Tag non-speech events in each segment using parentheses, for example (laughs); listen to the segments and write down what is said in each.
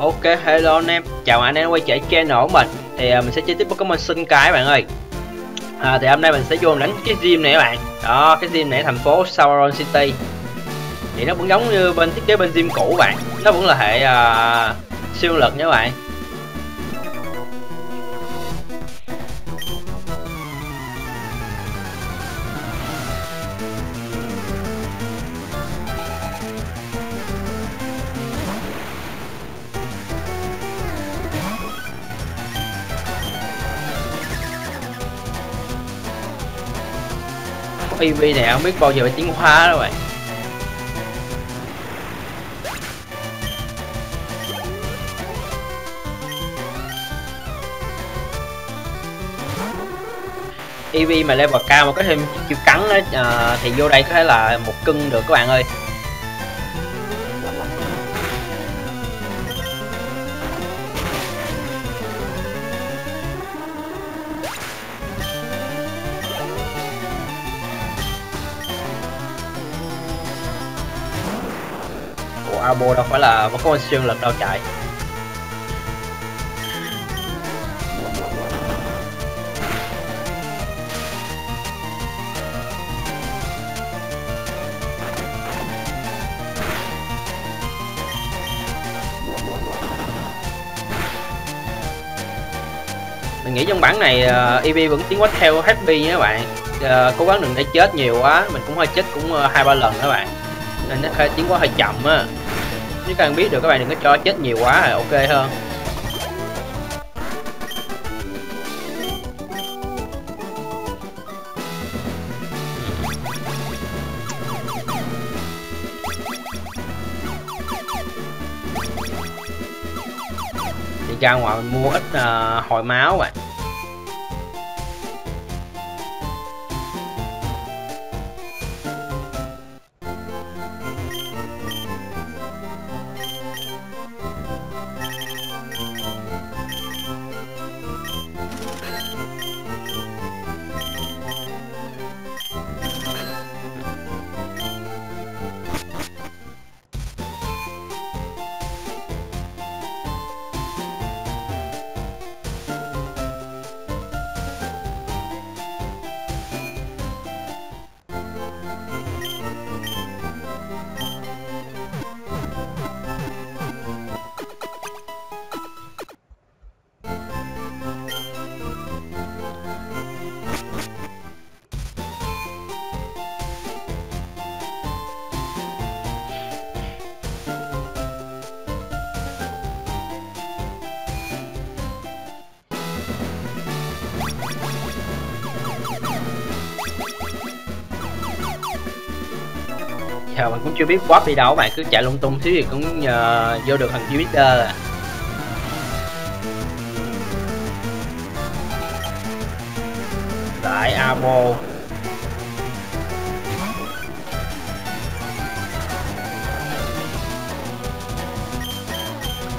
Ok, hello anh em, chào anh em quay trở channel của mình. Thì uh, mình sẽ chơi tiếp Pokemon Sun cái bạn ơi. À, Thì hôm nay mình sẽ vô đánh cái gym này các bạn. Đó, cái gym này thành phố Sauron City. Thì nó vẫn giống như bên thiết kế bên gym cũ bạn. Nó vẫn là hệ uh, siêu lực nha các bạn. EV này không biết bao giờ phải tiến hóa đâu bạn. EV mà level cao mà có thêm chiêu cắn đó, à, thì vô đây có thể là một cưng được các bạn ơi. Abo đâu phải là có siêu lực đâu chạy. Mình nghĩ trong bản này ờ, uh, EV vẫn tiến quá theo HP nha các bạn. Uh, cố gắng đừng để chết nhiều quá mình cũng hơi chết cũng ờ, hai uh, ba lần các bạn. Nên nó hơi tiến quá hơi chậm á nếu các bạn biết được các bạn đừng có cho chết nhiều quá là ok hơn. Thì ra ngoài mình mua ít uh, hồi máu vậy giờ mình cũng chưa biết warp đi đâu bạn cứ chạy lung tung xíu thì cũng nhờ vô được thằng Jupiter à. Đại abo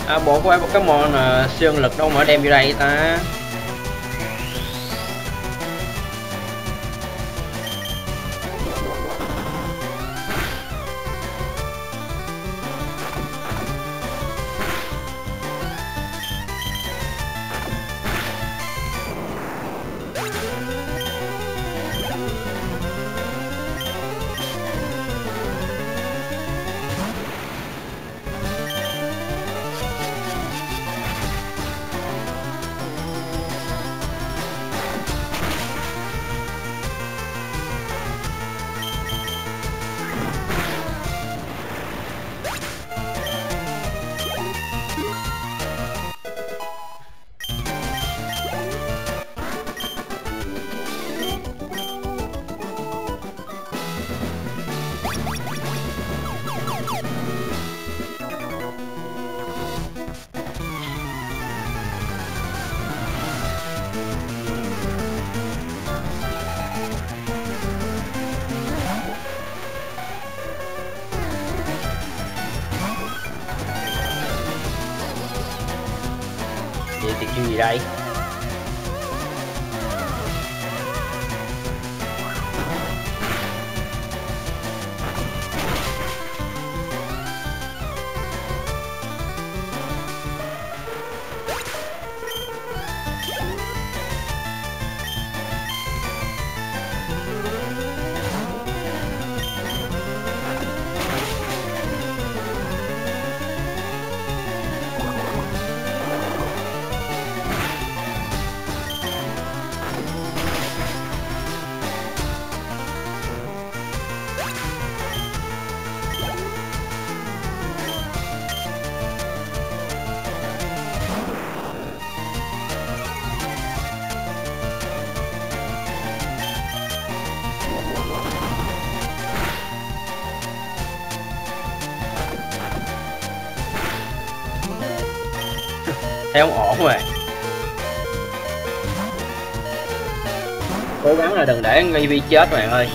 abo có phải cái món uh, siêu lực đâu mà đem vô đây ta? Thấy không ổn rồi. Cố gắng là đừng để Eevee chết bạn ơi.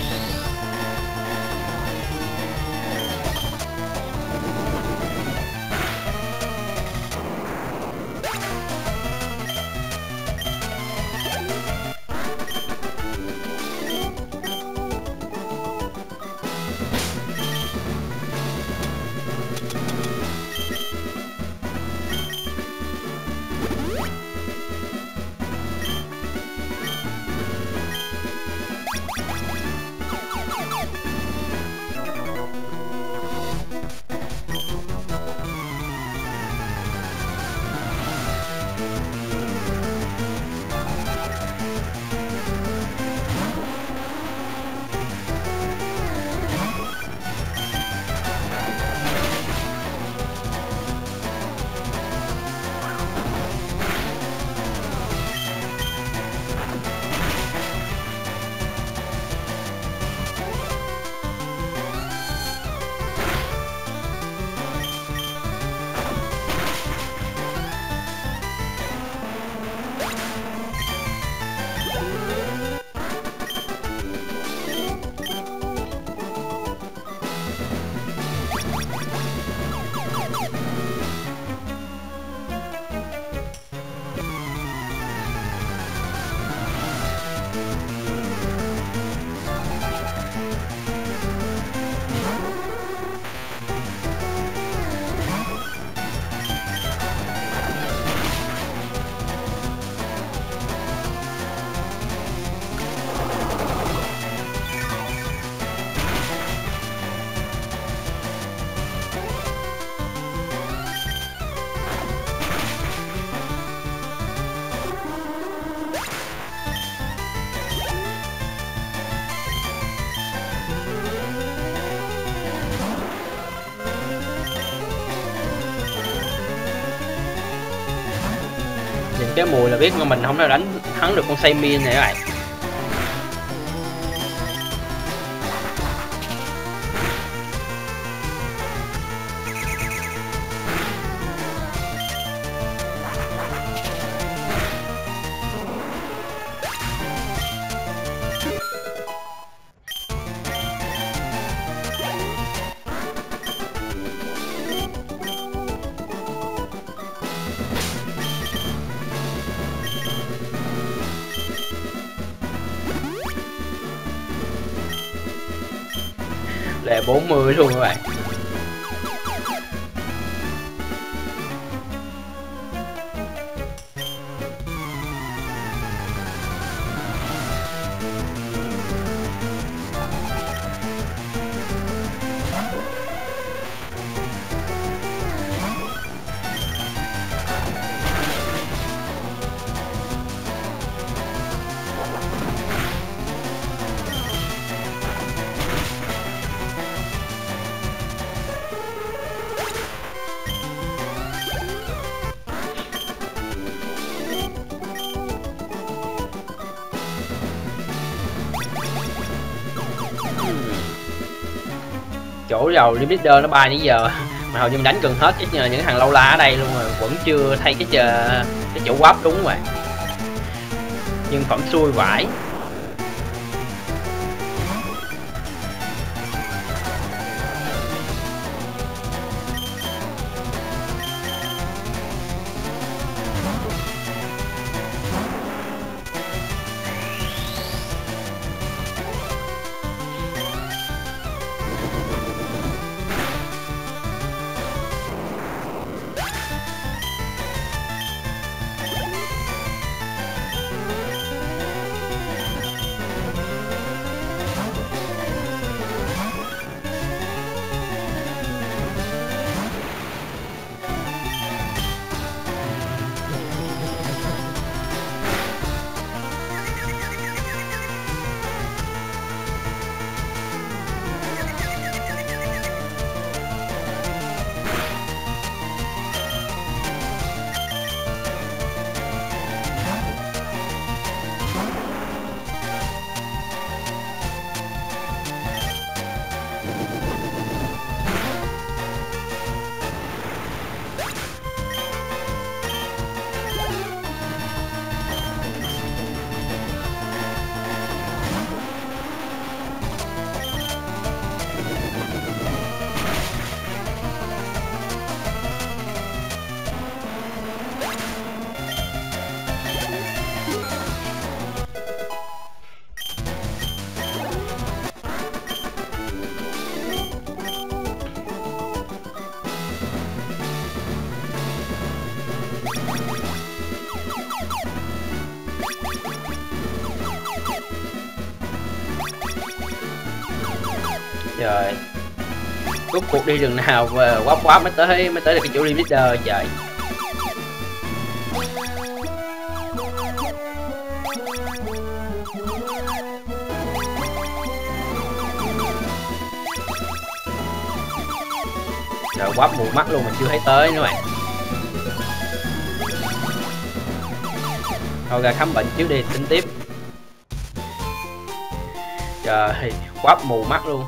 Cái mùi là biết mà mình không thể đánh thắng được con Saymin này các bạn. 40 luôn các bạn. Chỗ đầu limiter nó bay nãy giờ. (laughs) Mà hầu như mình đánh gần hết chứ những thằng lâu la ở đây luôn rồi, vẫn chưa thay cái chờ cái chỗ quáp đúng rồi. Nhưng phẩm xui vãi. Trời rốt cuộc đi đường nào mà quá quá mới tới mới tới được cái chỗ leader ờ, trời rồi quá mù mắt luôn mà chưa thấy tới nữa bạn. Thôi, ra khám bệnh trước đi, tính tiếp. Trời, quá mù mắt luôn.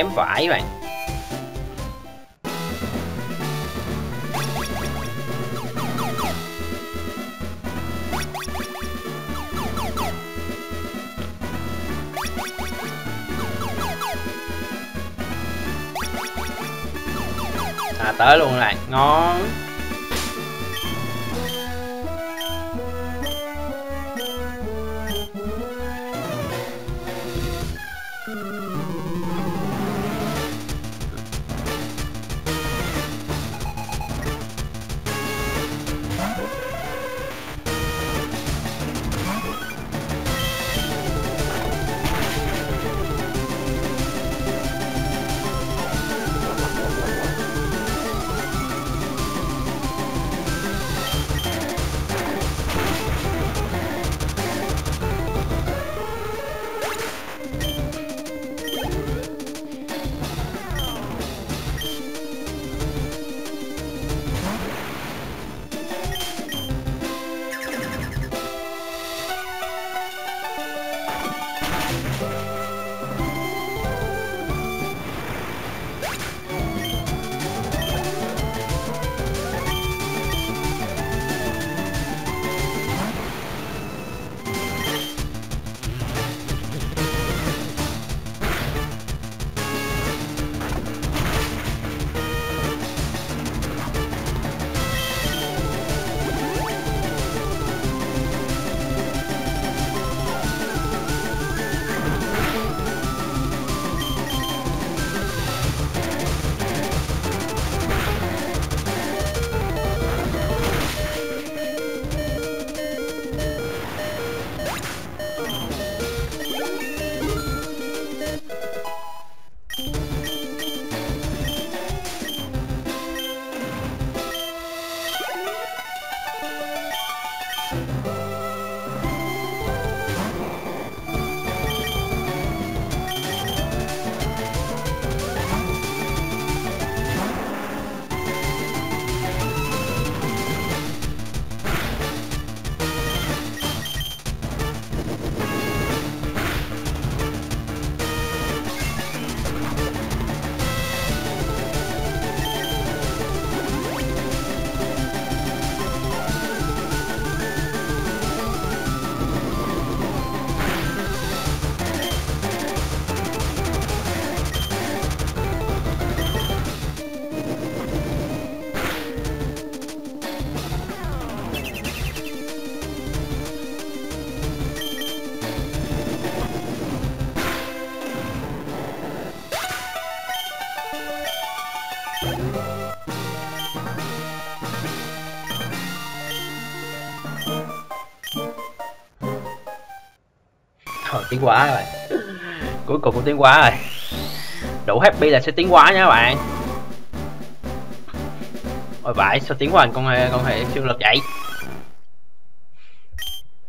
Chém phẩm các bạn. À tới luôn lại ngon. Thôi tiến hóa rồi Cuối cùng cũng tiến hóa rồi. Đủ happy là sẽ tiến hóa nha các bạn. Ôi vãi sao tiến hóa anh con hề con hề siêu lực vậy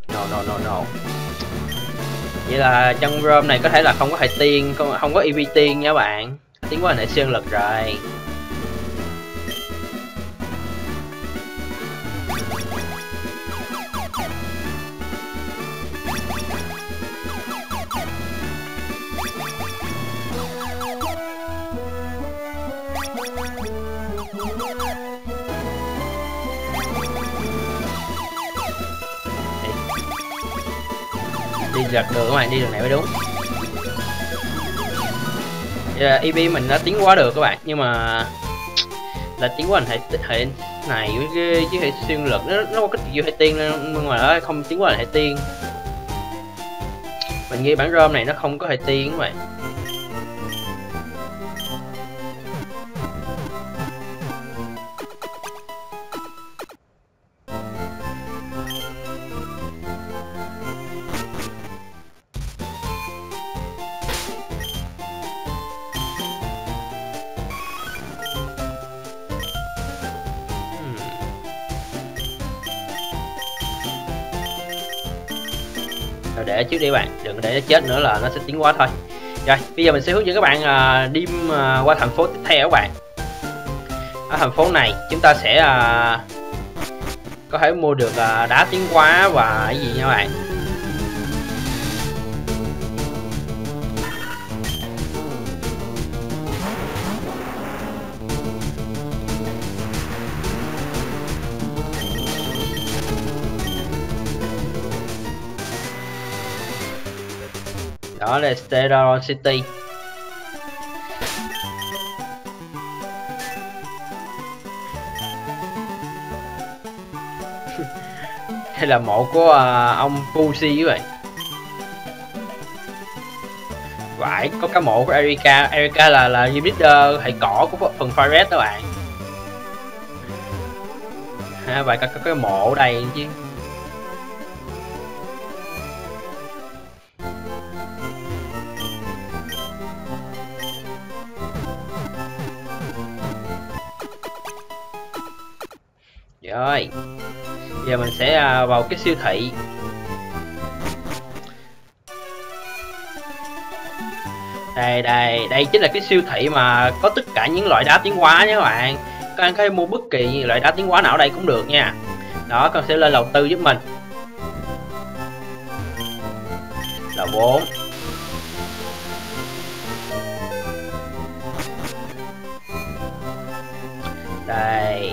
No no no no. Vậy là trong ROM này có thể là không có hệ tiên Không, không có EV tiên nha các bạn. Tiến hóa thành hệ siêu lực rồi. Đi lật đường các bạn đi đường này mới đúng. Dạ, uh, EV mình đã tiến quá được các bạn nhưng mà là tiến quá thành hệ hệ này với cái hệ siêu lực nó nó có cái nhiều hệ tiên nhưng mà nó không tiến quá là hệ tiên. Mình nghĩ bản rom này nó không có hệ tiên các bạn. Rồi để trước đi bạn đừng để nó chết nữa là nó sẽ tiến hóa thôi. Rồi bây giờ mình sẽ hướng dẫn các bạn uh, đi uh, qua thành phố tiếp theo các bạn. Ở thành phố này chúng ta sẽ uh, có thể mua được uh, đá tiến hóa và cái gì nha bạn. Đó là Stellar City. (laughs) Đây là mộ của uh, ông Fuji các bạn Vãi, có cái mộ của Erika. Erika là là leader hệ cỏ của phần Forest đó bạn. Ha, Vậy có, có cái mộ đây chứ. Rồi. Giờ mình sẽ à, vào cái siêu thị. Đây đây đây chính là cái siêu thị mà có tất cả những loại đá tiến hóa nhé các bạn. Các bạn có thể mua bất kỳ loại đá tiến hóa nào ở đây cũng được nha. Đó con sẽ lên đầu tư giúp mình. Là 4 đây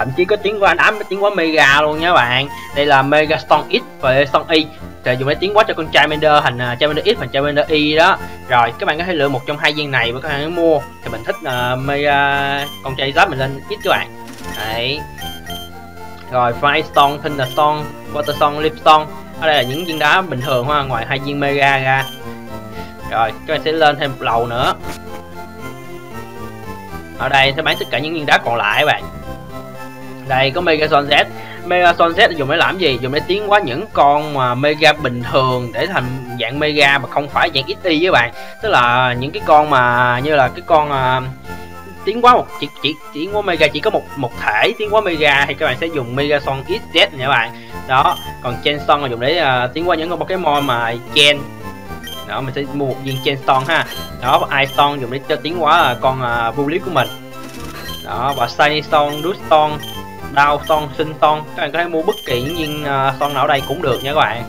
thậm chí có tiếng của anh đám tiếng quá mega luôn nha bạn. Đây là mega stone x và stone y. Rồi dùng để tiến quá cho con Charmander thành uh, Charmander X và Charmander Y đó. Rồi các bạn có thể lựa một trong hai viên này và các bạn mua. Thì mình thích à, uh, mega con trai giáp mình lên X các bạn. Đấy. Rồi Firestone, Thunderstone, Waterstone, Lipstone ở đây là những viên đá bình thường ha ngoài hai viên mega ra. Rồi các bạn sẽ lên thêm một lầu nữa. Ở đây sẽ bán tất cả những viên đá còn lại các bạn đây có Megazone Z. Megazone Z dùng để làm gì? Dùng để tiến hóa những con mà mega bình thường để thành dạng mega mà không phải dạng XY với bạn. Tức là những cái con mà như là cái con uh, tiến hóa một chỉ chỉ tiến hóa mega chỉ có một một thể tiến hóa mega thì các bạn sẽ dùng Megazone XZ nha các bạn. Đó còn Chainstone là dùng để uh, tiến hóa những con Pokemon mà Chen đó mình sẽ mua một viên Chainstone ha. Đó và Stone dùng để cho tiến hóa uh, con à, uh, Bulip của mình. Đó và Shiny Stone, Dust Stone đao son sinh son. Các bạn có thể mua bất kỳ những viên uh, son nào ở đây cũng được nha các bạn.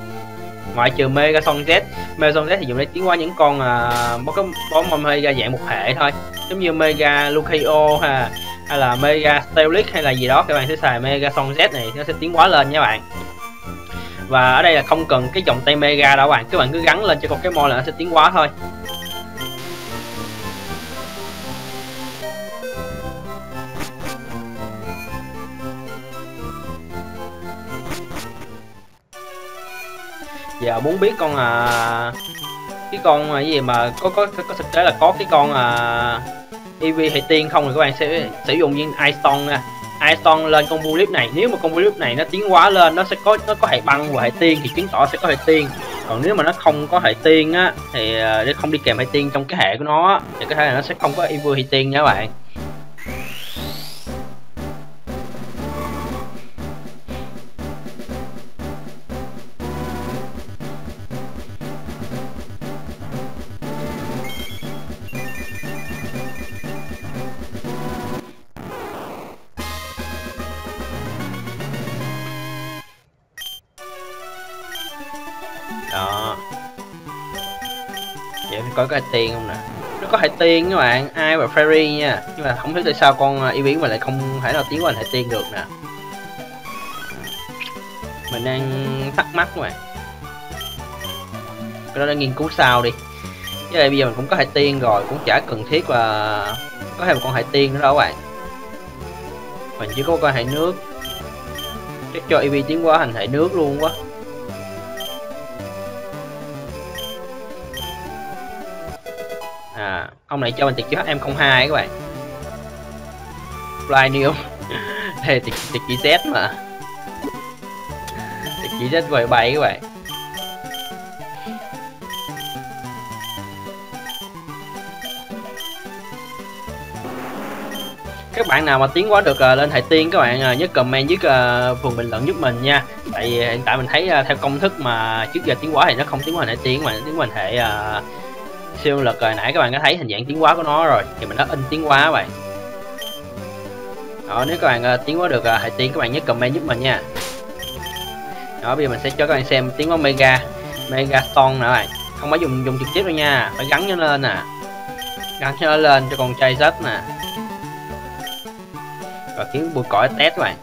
Ngoại trừ mega son z. Mega son z thì dùng để tiến qua những con uh, có hơi mega dạng một hệ thôi. Giống như mega lucario ha hay là mega stelic hay là gì đó các bạn sẽ xài mega son z này nó sẽ tiến hóa lên nha bạn. Và ở đây là không cần cái dòng tay mega đâu các bạn các bạn cứ gắn lên cho con cái mon là nó sẽ tiến hóa thôi. Giờ muốn biết con à cái con à, cái gì mà có có có, thực tế là có cái con à EV hay tiên không thì các bạn? Sẽ sử dụng viên Istone nha. Istone lên con Bulip này. Nếu mà con Bulip này nó tiến hóa lên nó sẽ có nó có hệ băng và hệ tiên thì chứng tỏ sẽ có hệ tiên. Còn nếu mà nó không có hệ tiên á thì à, nó không đi kèm hệ tiên trong cái hệ của nó thì có thể là nó sẽ không có EV hay tiên nha các bạn. Coi có ai tiên không nè? Nó có hệ tiên các bạn, ai và fairy nha. Nhưng mà không biết tại sao con à, y biến mà lại không thể nào tiến qua hệ tiên được nè. Mình đang thắc mắc các bạn. Cái đó đang nghiên cứu sao đi. Với lại bây giờ mình cũng có hệ tiên rồi, cũng chả cần thiết là có thêm một con hệ tiên nữa đâu các bạn. Mình chỉ có con hệ nước. Chắc cho EV tiến qua thành hệ nước luôn quá. Ông này cho mình tiệt chiếu HM02 các bạn. Fly New đây (laughs) tiệt tiệt chỉ Z mà. Tiệt chỉ Z về bay các bạn. Các bạn nào mà tiến hóa được uh, lên thầy tiên các bạn uh, nhớ comment dưới ờ, uh, phần bình luận giúp mình nha. Tại vì hiện tại mình thấy uh, theo công thức mà trước giờ tiến hóa thì nó không tiến hóa hệ tiên mà tiến hóa hệ uh, siêu lực rồi. Nãy các bạn có thấy hình dạng tiến hóa của nó rồi thì mình đã in tiến hóa các bạn đó nếu các bạn uh, tiến hóa được ờ, uh, hãy tiến các bạn nhớ comment giúp mình nha. Đó bây giờ mình sẽ cho các bạn xem tiến hóa mega mega stone nữa bạn. Không phải dùng dùng trực tiếp đâu nha phải gắn nó lên nè. Gắn cho nó lên cho con trai rất nè. Và khiến bụi cỏ test các bạn.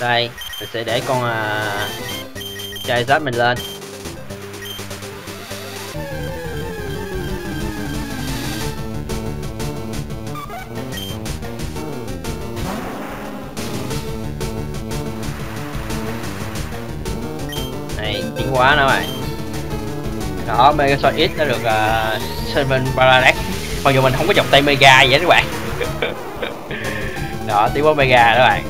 Đây mình sẽ để con uh, chai giáp mình lên. Quá nữa mày đó Megasoid X nó được uh, Seven Parallax. Mặc dù mình không có dòng tay mega vậy hết các bạn. (laughs) Đó tiếng bóng mega đó bạn.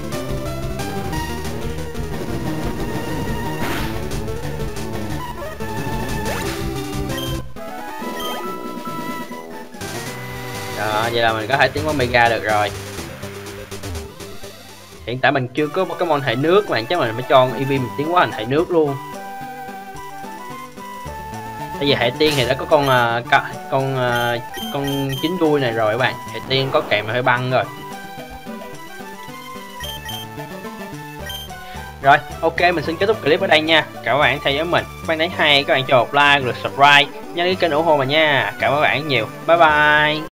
Đó vậy là mình có thể tiếng bóng mega được rồi. Hiện tại mình chưa có một cái môn hệ nước mà chắc mình phải cho ev mình tiến hóa thành hệ nước luôn bây giờ hệ tiên thì đã có con uh, con uh, con chín đuôi này rồi các bạn. Hệ tiên có kèm hơi băng rồi. Rồi ok mình xin kết thúc clip ở đây nha. Cảm ơn các bạn theo dõi mình. Các bạn thấy hay các bạn cho một like rồi subscribe. Nhớ cái kênh ủng hộ mình nha. Cảm ơn các bạn nhiều. Bye bye.